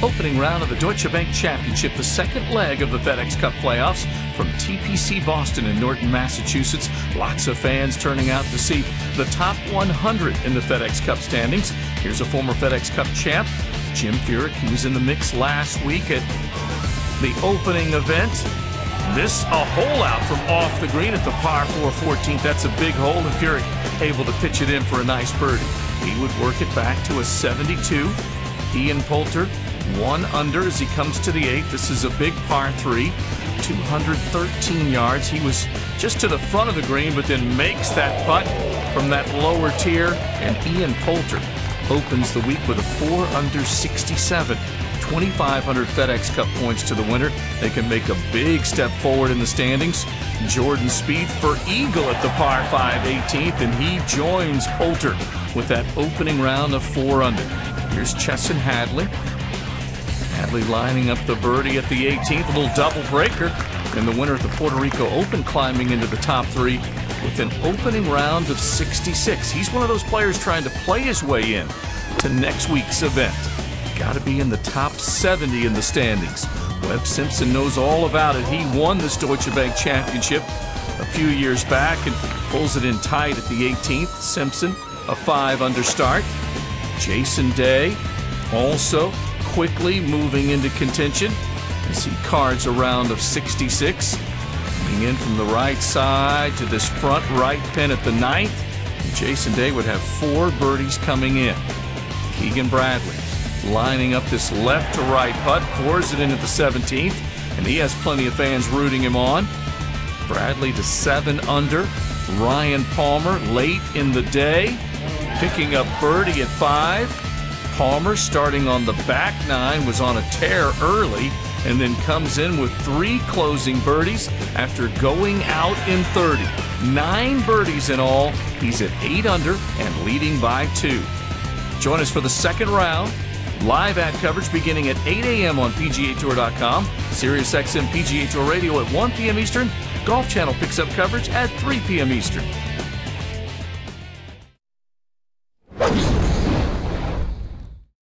Opening round of the Deutsche Bank Championship, the second leg of the FedEx Cup playoffs from TPC Boston in Norton, Massachusetts. Lots of fans turning out to see the top 100 in the FedEx Cup standings. Here's a former FedEx Cup champ, Jim Furyk. He was in the mix last week at the opening event. This a hole out from off the green at the par 4 14th. That's a big hole, and Furyk able to pitch it in for a nice birdie. He would work it back to a 72. Ian Poulter one under as he comes to the eighth. This is a big par three, 213 yards. He was just to the front of the green, but then makes that putt from that lower tier. And Ian Poulter opens the week with a four under 67. 2,500 FedEx Cup points to the winner. They can make a big step forward in the standings. Jordan Spieth for Eagle at the par 5 18th, and he joins Poulter with that opening round of four under. Here's Chesson Hadley. Hadley lining up the birdie at the 18th, a little double breaker, and the winner of the Puerto Rico Open climbing into the top three with an opening round of 66. He's one of those players trying to play his way in to next week's event. Got to be in the top 70 in the standings. Webb Simpson knows all about it. He won this Deutsche Bank Championship a few years back and pulls it in tight at the 18th. Simpson, a five under start. Jason Day, also quickly moving into contention as he cards a round of 66. Coming in from the right side to this front right pin at the ninth. Jason Day would have four birdies coming in. Keegan Bradley lining up this left to right putt, pours it in at the 17th, and he has plenty of fans rooting him on. Bradley to seven under. Ryan Palmer late in the day, picking up birdie at five. Palmer, starting on the back nine, was on a tear early and then comes in with three closing birdies after going out in 30. Nine birdies in all. He's at 8 under and leading by two. Join us for the second round. Live ad coverage beginning at 8 a.m. on PGAtour.com, SiriusXM PGA Tour Radio at 1 p.m. Eastern. Golf Channel picks up coverage at 3 p.m. Eastern.